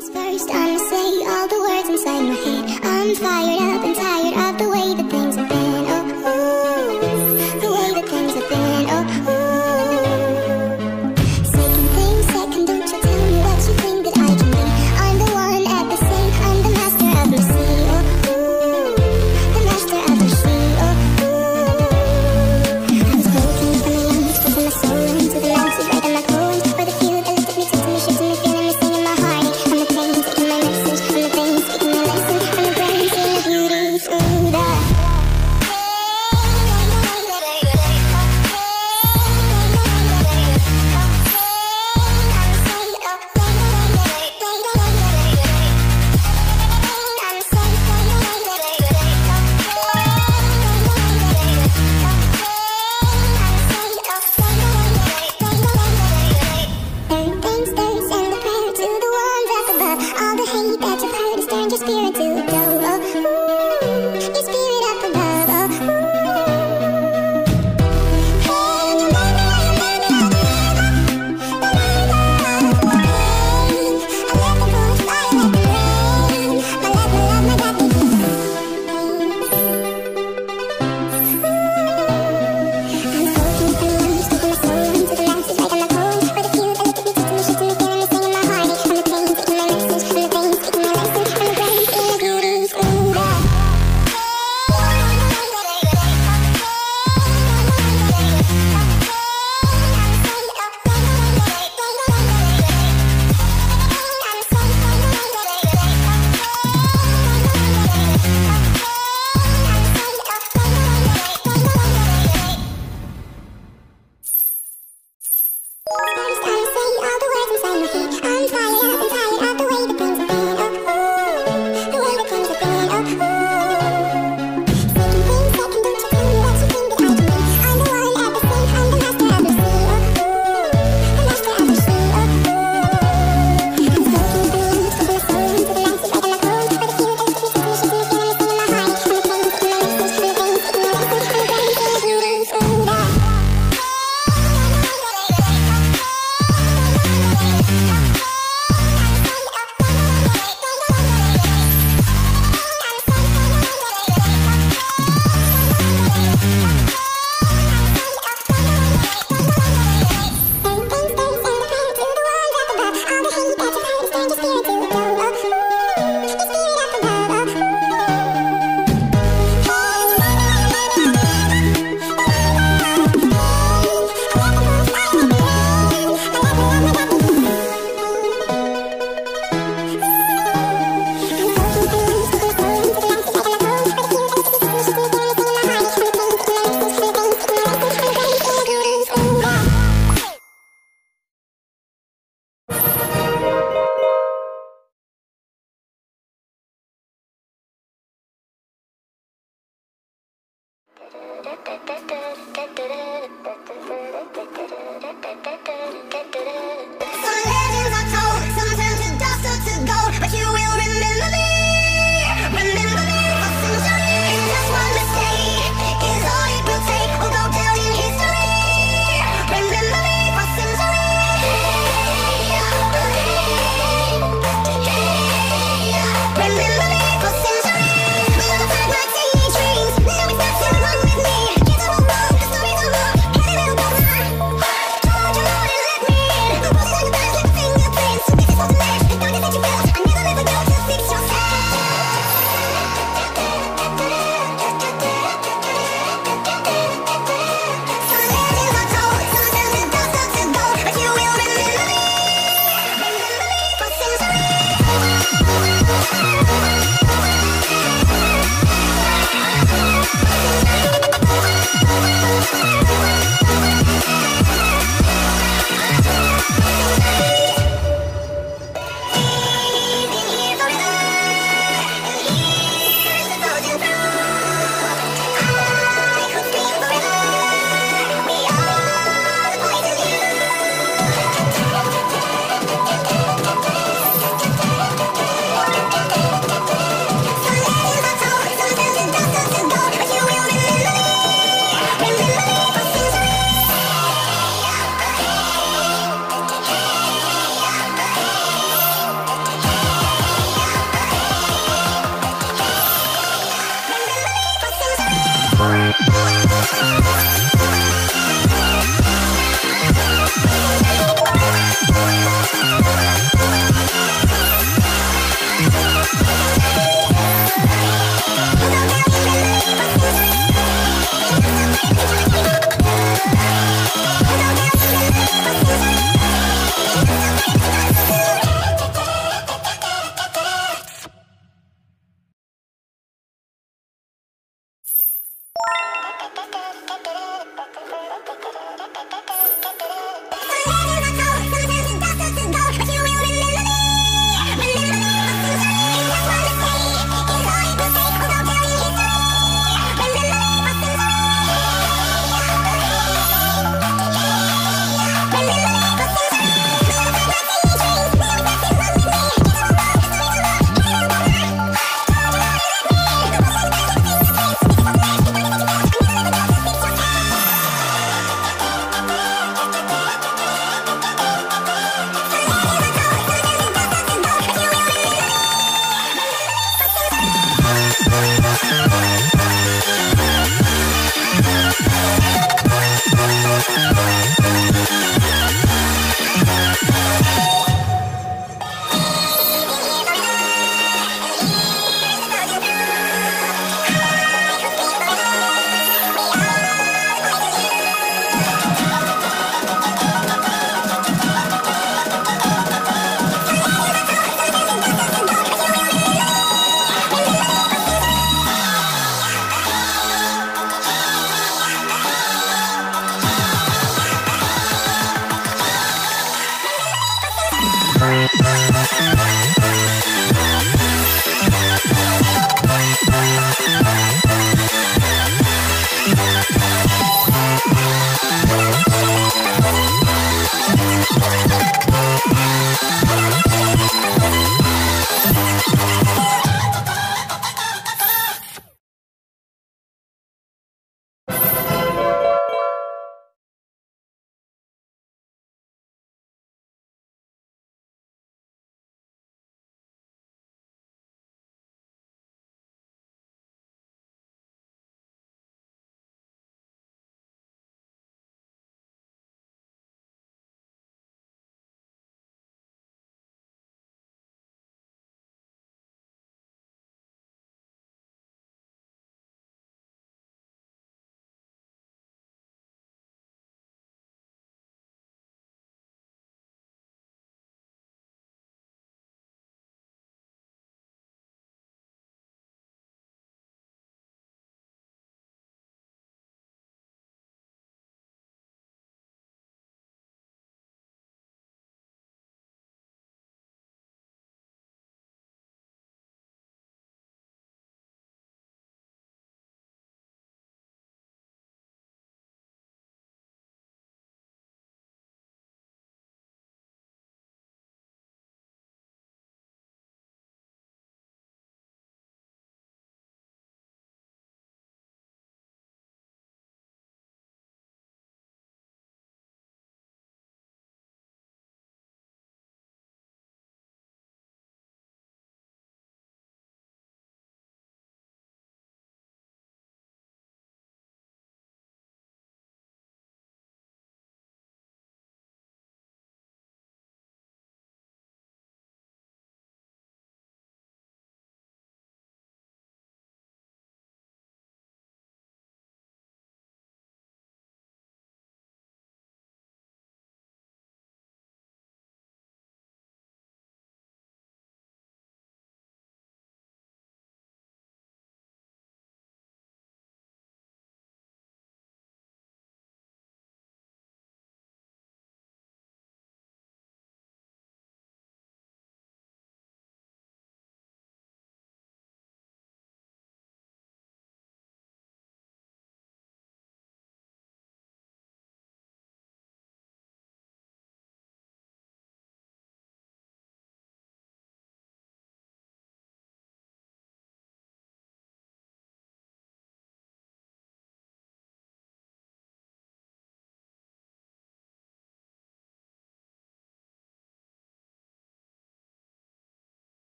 First, I'ma say all the words inside my head. I'm fired up and tired.